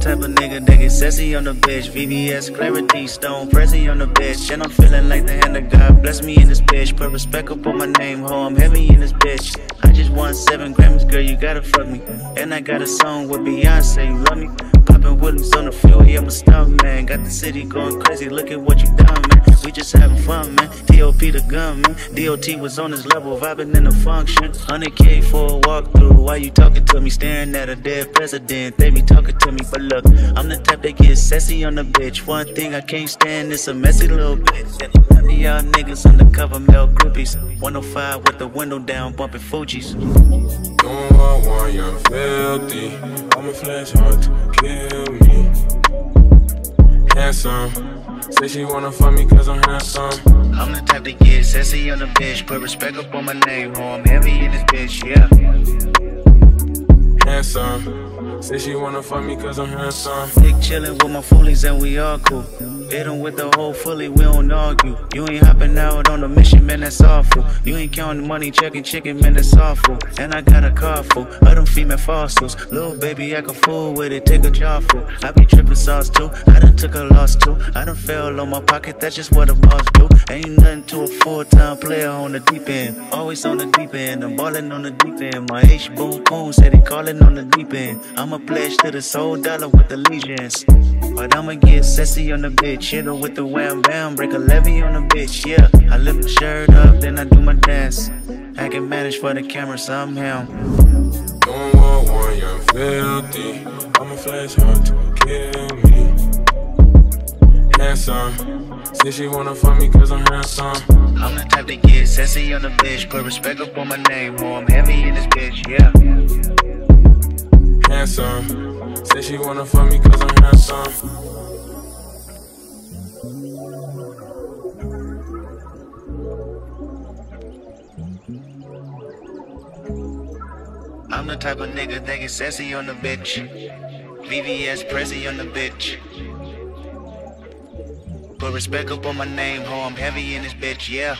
type of nigga that get sassy on the bitch. VVS, clarity, stone, prezi on the bitch. And I'm feeling like the hand of God bless me in this bitch. Put respect up on my name, ho, I'm heavy in this bitch. I just won seven Grammys, girl, you gotta fuck me. And I got a song with Beyonce, you love me? Poppin' Williams on the freeway, I'm a stunt man. Got the city going crazy, look at what you done, man. We just having fun, man. TOP the gun, man. DOT was on his level, vibing in the function. 100K for a walkthrough. Why you talking to me? Staring at a dead president. They be talking to me, but look, I'm the type that get sassy on the bitch. One thing I can't stand is a messy little bitch. None y'all niggas undercover male groupies. 105 with the window down, bumping Fuji's. Don't want one, you're filthy. I'm a flesh Handsome. Say she wanna fuck me cause I'm handsome. I'm the type to get sassy on the bitch. Put respect up on my name, ho. I'm heavy in this bitch, yeah. Handsome. Say she wanna fuck me cause I'm handsome. Big chillin' with my foolies and we all cool. Hit 'em with the whole fully, we don't argue. You ain't hopping out on the mission, man, that's awful. You ain't counting money, checking chicken, man, that's awful. And I got a car full of them female fossils. Little baby, act a fool with it, take a job full. I be trippin' sauce too, I done took a loss too. I done fell on my pocket, that's just what a boss do. Ain't nothing to a full-time player on the deep end. Always on the deep end, I'm ballin' on the deep end. My H boom boom said he callin' on the deep end. I'm a pledge to the soul dollar with allegiance. But I'ma get sassy on the bitch. Hit her with the wham bam, break a levy on a bitch, yeah. I lift my shirt up, then I do my dance. I can manage for the camera somehow. Don't want one, you're filthy. I'm a flesh hard to kill me. Handsome. Say she wanna fuck me cause I'm handsome. I'm the type to get sassy on the bitch. Put respect up on my name, ho. I'm heavy in this bitch, yeah. Handsome. Say she wanna fuck me cause I'm handsome. I'm the type of nigga that get sassy on the bitch. VVS Prezi on the bitch. Put respect up on my name, ho. I'm heavy in this bitch, yeah.